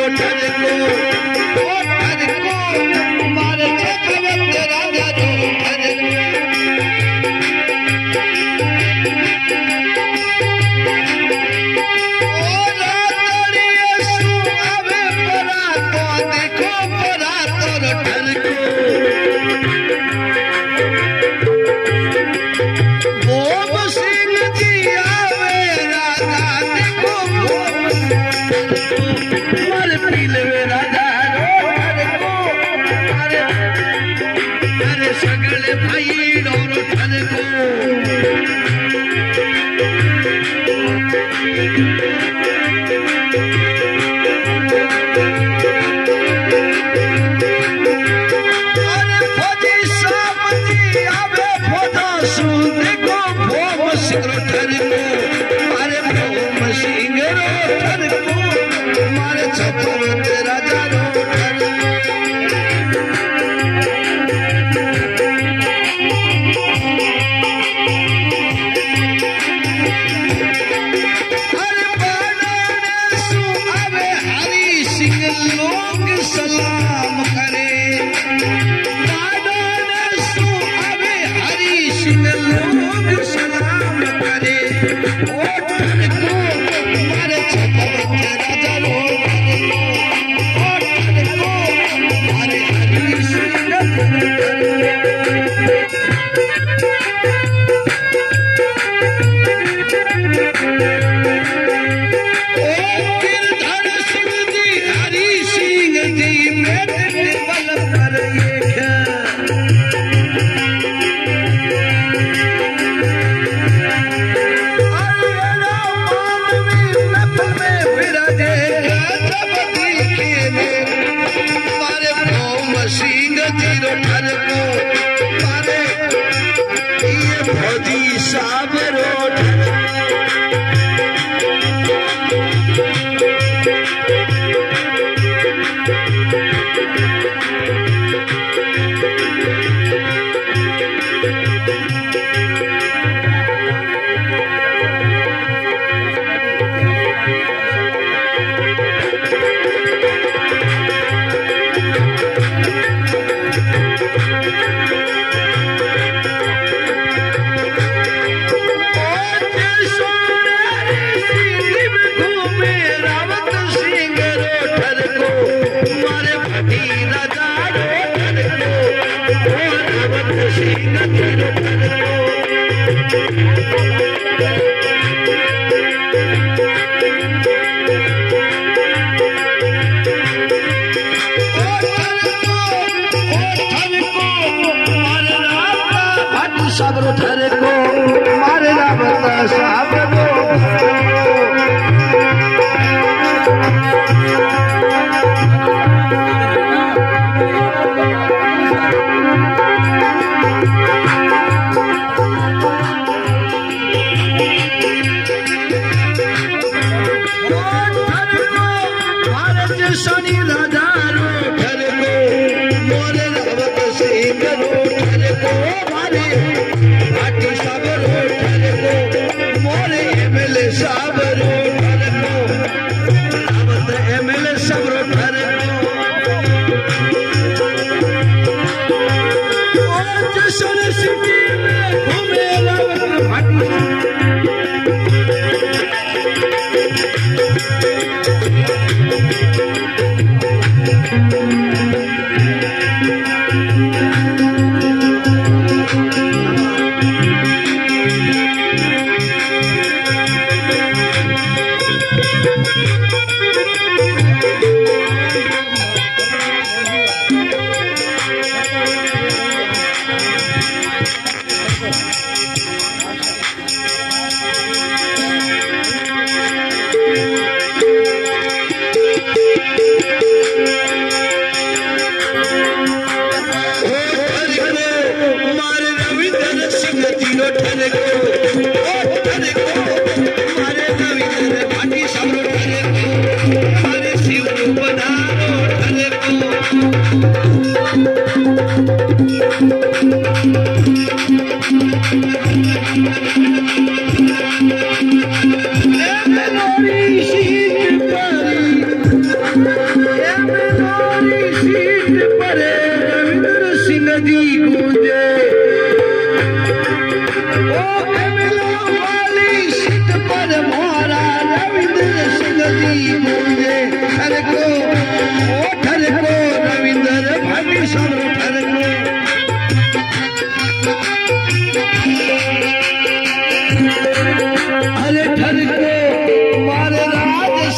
চলে গেল Sing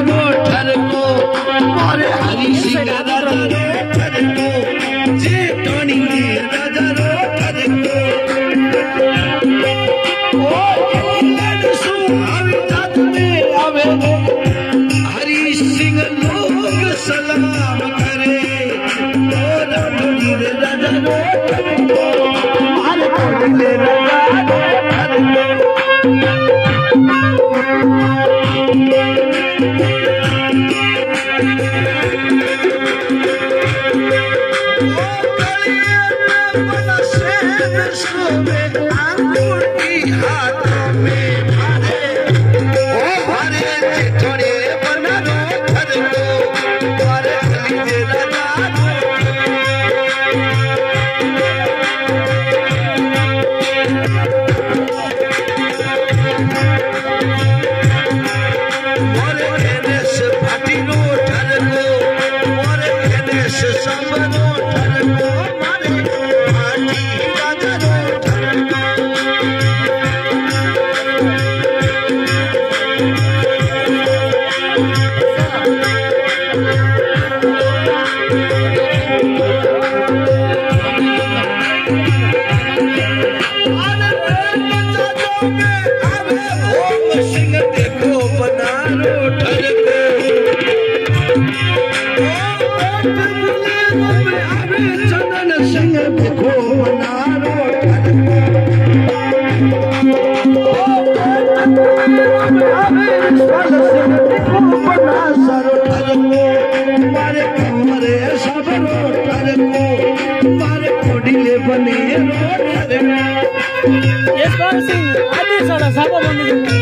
ठरको मारे हरी सिंह दादा Oh, Kalyan, Manasya, Sumedha. 啥爸爸没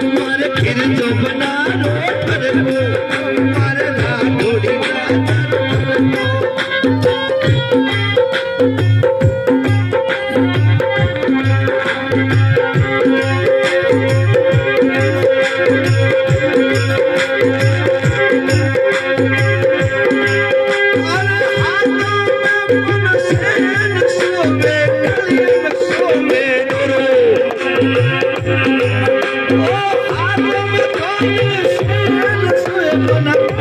तुम्हारे फिर जो बना रो पर Oh, I'm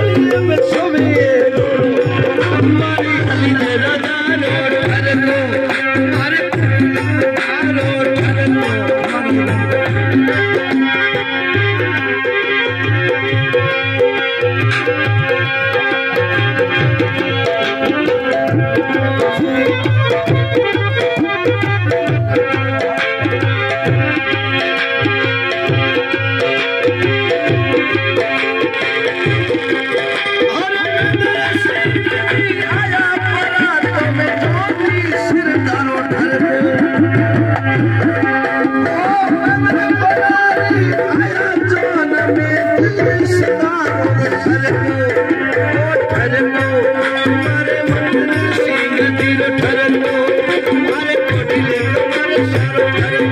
मोरे आज इस भाटी सब शरण को